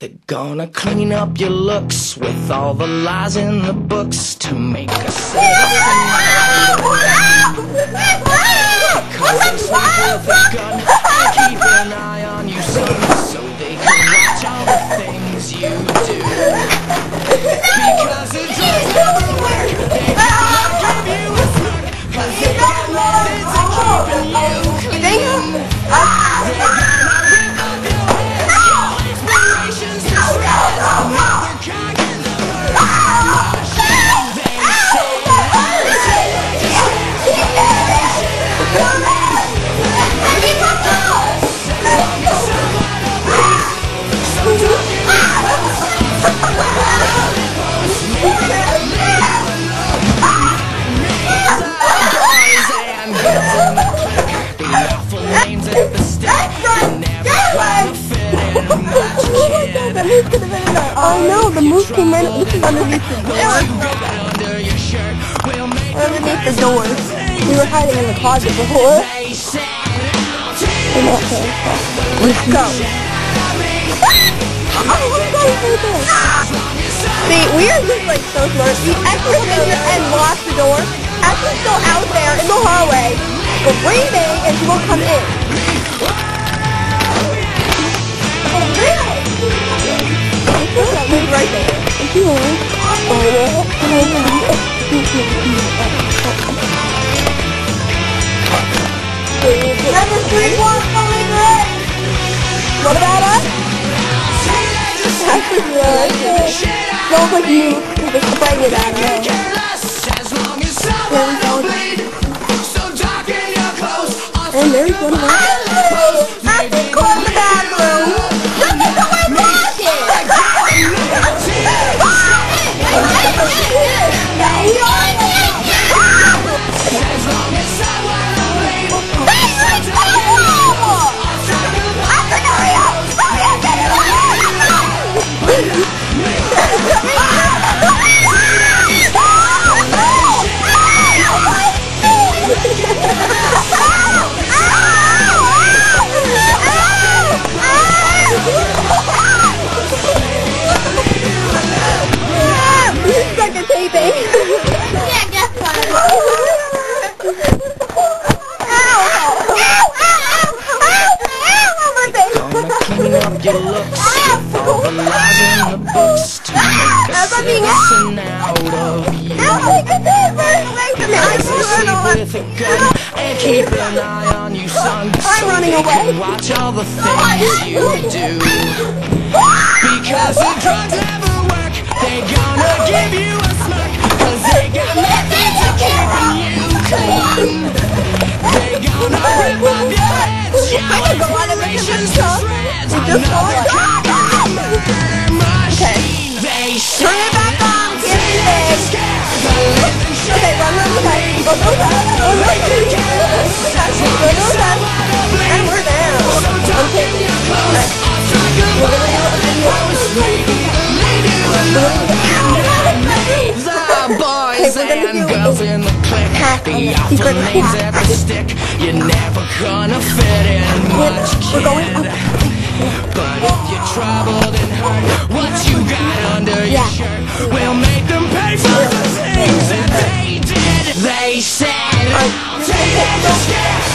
They're gonna clean up your looks with all the lies in the books to make us much, kid. The moose came in underneath the door. Underneath the door. We were hiding in the closet before. In that case. Let's go. Oh, let's right there. See, we are just like so smart. Actually come here and lock the door. Actually still out there in the hallway, screaming, and she won't come in. Oh, really? That was right there. And she three, one, coming red. What about us? That's pretty good. Like you. Just spraying it out of there. as long as someone bleed. So darken your clothes, And there's one of us. Ah! The to make a citizen out of you. Sleep with a gun and keep an eye on you, son. I'm running away. Watch all the things you do. Because the drugs never work, they gonna give you a smirk. Cause they got we're gonna and do girls in the clique, Hack the on the awful secret names at the stick. You're never gonna fit in much, We're going up. kid. But if you're troubled and hurt, what you got under your shirt will make them pay for the things that they did. They said, I'll take it